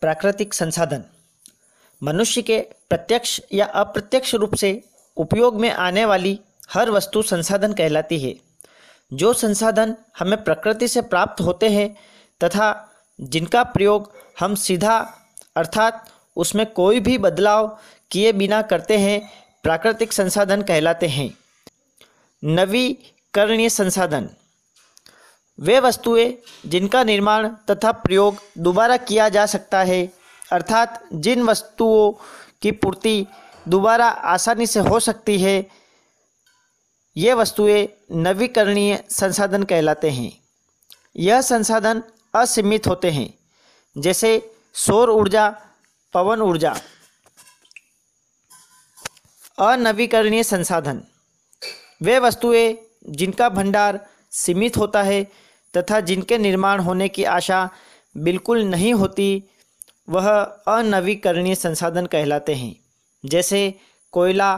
प्राकृतिक संसाधन। मनुष्य के प्रत्यक्ष या अप्रत्यक्ष रूप से उपयोग में आने वाली हर वस्तु संसाधन कहलाती है। जो संसाधन हमें प्रकृति से प्राप्त होते हैं तथा जिनका प्रयोग हम सीधा अर्थात उसमें कोई भी बदलाव किए बिना करते हैं, प्राकृतिक संसाधन कहलाते हैं। नवीकरणीय संसाधन। वे वस्तुएँ जिनका निर्माण तथा प्रयोग दोबारा किया जा सकता है, अर्थात जिन वस्तुओं की पूर्ति दोबारा आसानी से हो सकती है, ये वस्तुएँ नवीकरणीय संसाधन कहलाते हैं। यह संसाधन असीमित होते हैं, जैसे सौर ऊर्जा, पवन ऊर्जा। अनवीकरणीय संसाधन। वे वस्तुएँ जिनका भंडार सीमित होता है तथा जिनके निर्माण होने की आशा बिल्कुल नहीं होती, वह अनवीकरणीय संसाधन कहलाते हैं, जैसे कोयला,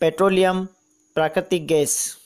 पेट्रोलियम, प्राकृतिक गैस।